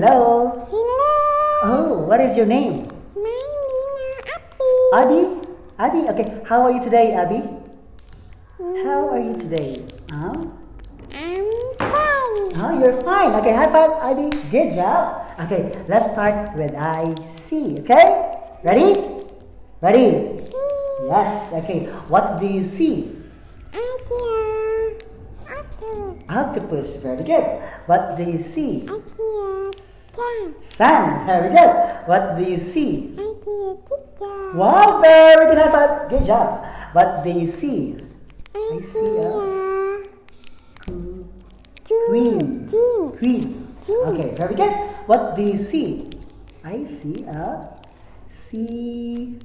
Hello. Hello, Oh, what is your name? my name is Abby. Abby? Abby? Okay, how are you today, Abby? Mm. How are you today? Huh? I'm fine. Oh, you're fine. Okay, high five, Abby. Good job. Okay, let's start with I see. Okay? Ready? Ready? Yes. Okay, what do you see? Idea. Octopus. Octopus. Very good. What do you see? Idea. Sun. Very good. What do you see? Idea. Teacher. Wow, very good. High five. Good job. What do you see? I see a queen. Green. Queen. Okay, very good. What do you see? I see a sea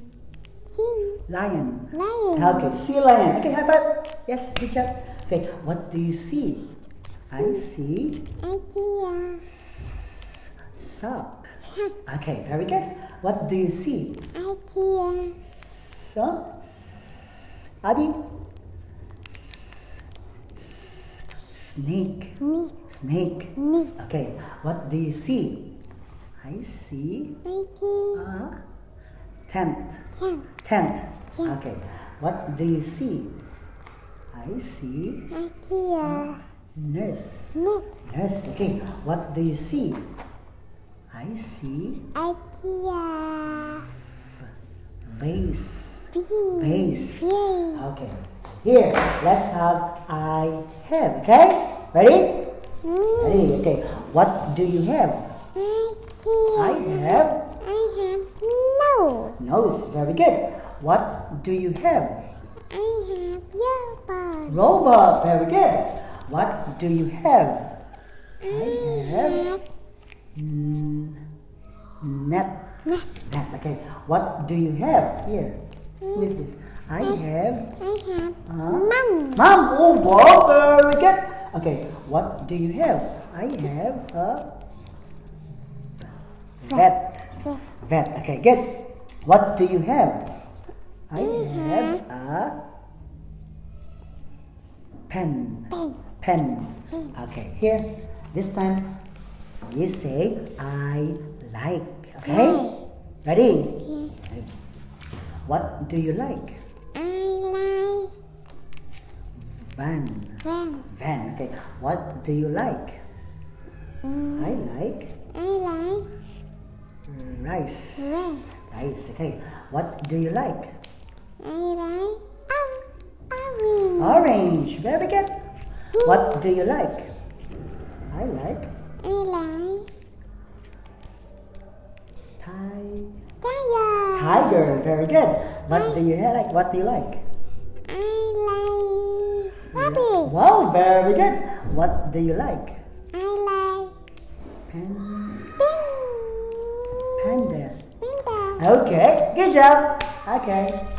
Green. lion. Lion. Okay, sea lion. Okay, high five. Yes, good job. Okay, what do you see? I see Idea. Sock. Okay, very good. What do you see? Idea. So, Abby? Snake. Me. Snake. Me. Okay, what do you see? I see Idea. a tent. Tent. Tent. Okay, what do you see? I see Idea. nurse. Neck. Nurse. Okay, what do you see? I see Idea. vase. B. Vase. Yay. Okay. Here, let's have I have. Okay? Ready? Me. Ready? Okay. What do you have? I have I have no. nose. Very good. What do you have? I have yellow. Robot. Very good. What do you have? I have mm, net. Net. Net. Okay. What do you have here? Who is this? I have I have uh, mum. Mom. Oh, wow. Very good. Okay. What do you have? I have a vet. Vet. Vet. Okay. Good. What do you have? I have a pen. Pen. Pen. Okay, here, this time, you say, I like. Okay? Ready? What do you like? I like Van. van. Van. Okay. What do you like? Mm, I like I like rice. Rice. Rice. Okay. What do you like? I like orange. Orange. Very good. What do you like? I like I like Thai. tiger. Tiger. Very good. What do you like? What do you like? I like rabbit. Wow, very good. What do you like? I like pink. panda. Panda. Okay, good job. Okay.